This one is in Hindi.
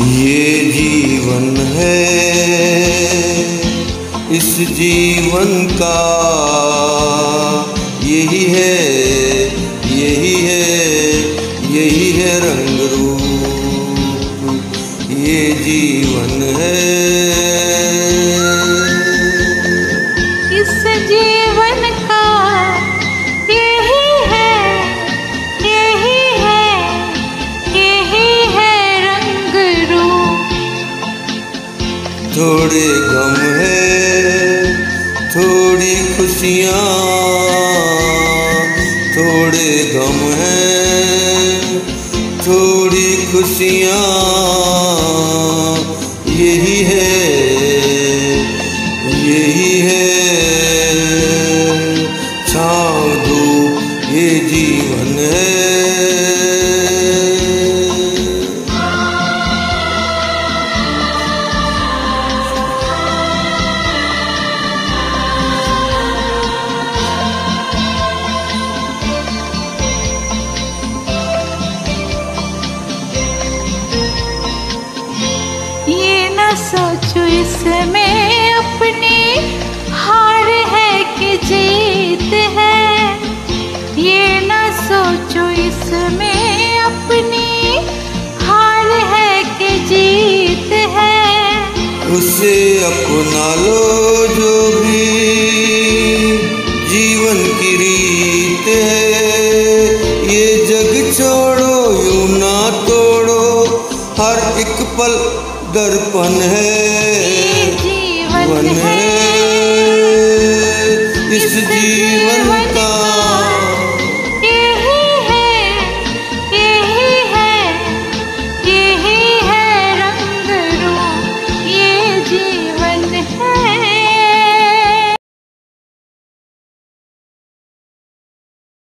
ये जीवन है, इस जीवन का यही है यही है यही है रंग रूप ये जीवन है। इस जीवन का थोड़े गम है थोड़ी खुशियाँ थोड़े गम है थोड़ी खुशियाँ। यही है न सोचो इसमें अपनी हार है कि जीत है। ये न सोचो इसमें अपनी हार है कि जीत है। उसे अपना लो जो भी जीवन की रीत है। ये जग छोड़ो, यूँ ना तोड़ो, हर एक पल दर्पण है। जीवन है। इस जीवन का